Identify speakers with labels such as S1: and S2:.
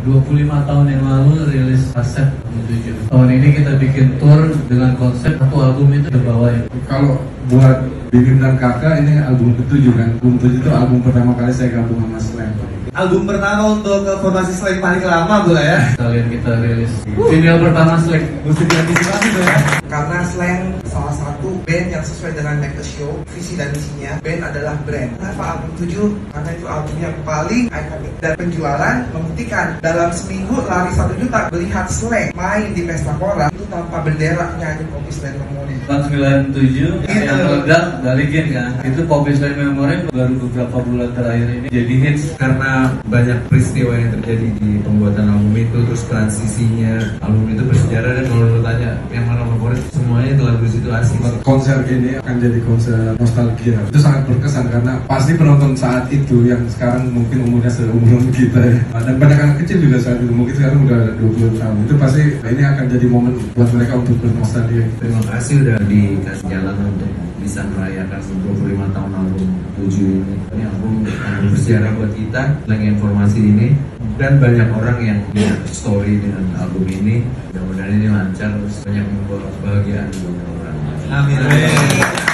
S1: 25 tahun yang lalu rilis album 7 Tahun ini kita bikin tour dengan konsep satu album itu ya
S2: Kalau buat Bibim dan Kakak ini album ketujuh kan? Album ketujuh itu album pertama kali saya gabung sama Slam
S3: Album pertama untuk formasi slang paling lama gue ya.
S1: Kalian kita rilis Vinyl pertama Slack
S3: Mesti diantisipasi tuh ya.
S4: Karena Slang salah satu band yang sesuai dengan Make the Show, visi dan misinya, band adalah brand. Kenapa album 7? Karena itu album yang paling ikonik dan penjualan membuktikan dalam seminggu lari satu juta melihat Slang main di pesta pora itu tanpa bendera nyanyi kopi Slang Memori.
S1: Tahun 97 yang meledak balikin kan Itu Poppy Slam Memory baru beberapa bulan terakhir ini jadi hits
S5: karena banyak peristiwa yang terjadi di pembuatan album itu terus transisinya album itu bersejarah dan kalau lu tanya yang mana favorit semuanya itu lagu itu asik.
S2: Konser ini akan jadi konser nostalgia. Itu sangat berkesan karena pasti penonton saat itu yang sekarang mungkin umurnya seumuran kita ya. Dan banyak anak kecil juga saat itu mungkin sekarang udah 20 tahun. Itu pasti ini akan jadi momen buat mereka untuk bernostalgia.
S5: Terima kasih udah dikasih jalan untuk bisa merayakan 25 tahun album 7 ini album bersejarah buat kita lagi informasi ini. Dan banyak orang yang punya story dengan album ini. Mudah-mudahan ini lancar terus banyak membawa kebahagiaan buat orang.
S3: Amin.